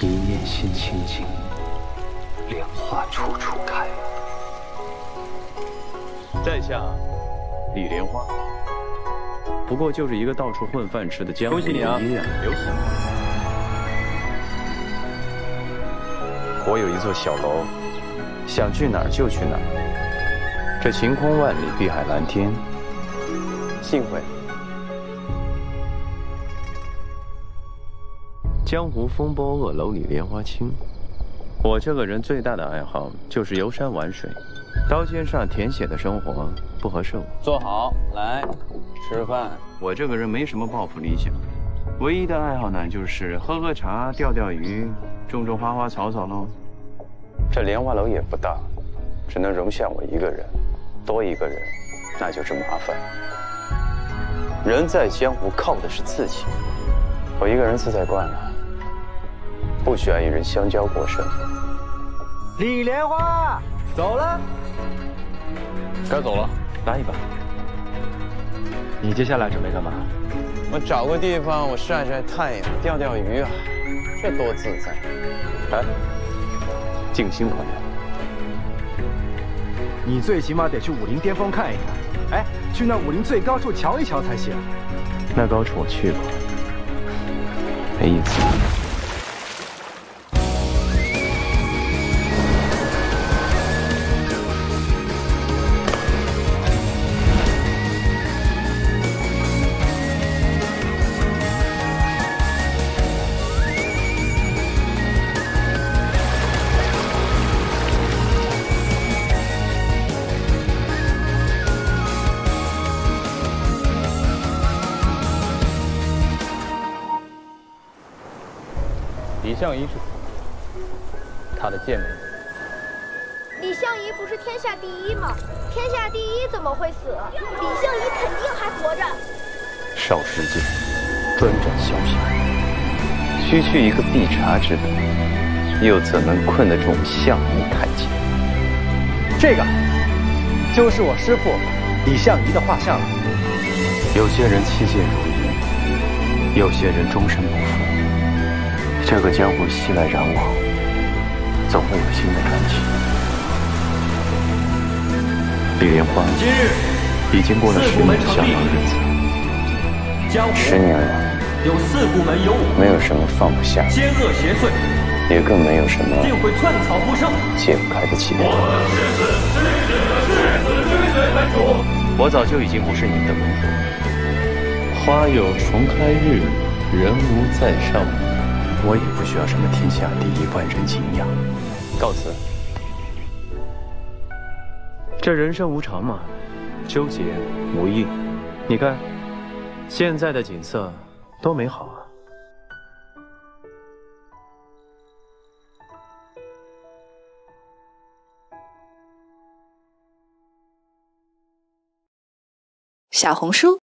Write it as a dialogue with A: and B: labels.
A: 一念心清净，莲花处处开。
B: 在下李莲花，不过就是一个到处混饭吃的江湖
C: 恭喜你啊！
B: 有喜。
C: 我有一座小楼，想去哪儿就去哪儿。这晴空万里，碧海蓝天，幸会。
B: 江湖风波恶楼里莲花清。我这个人最大的爱好就是游山玩水，刀尖上舔血的生活不合适我。
C: 坐好，来吃饭。
B: 我这个人没什么抱负理想，唯一的爱好呢就是喝喝茶、钓钓鱼、种种花花草草喽。
C: 这莲花楼也不大，只能容下我一个人，多一个人那就是麻烦。人在江湖靠的是自己，我一个人自在惯了。不喜欢与人相交过深。
D: 李莲花走了，
C: 该走了，来一把。
D: 你接下来准备干嘛？
C: 我找个地方，我晒晒太阳，钓钓鱼啊，这多自在！哎，静心朋友，
D: 你最起码得去武林巅峰看一看，哎，去那武林最高处瞧一瞧才行。
B: 那高处我去过，没意思。
E: 李相夷是他的贱人。
F: 李相夷不是天下第一吗？天下第一怎么会死？李相夷肯定还活着。
C: 少时间，专斩枭雄，区区一个碧茶之辈，又怎能困得住相夷太监？
D: 这个就是我师父李相夷的画像了。
C: 有些人弃剑如云，有些人终身不服。这个江湖熙来攘往，总会有新的传奇。李莲花，
G: 今日
C: 已经过了十年的逍遥日子。十年了，
G: 有四部门有我，
C: 没有什么放不下，
G: 奸恶邪祟，
C: 也更没有什么
G: 定会寸草不生，
C: 解不开的结。
G: 我等誓死，誓死追随门主。
C: 我早就已经不是你们的门主。花有重开日，人无再上午。我也不需要什么天下第一、万人敬仰。告辞。
B: 这人生无常嘛，纠结无益。你看，现在的景色多美好啊！
H: 小红书。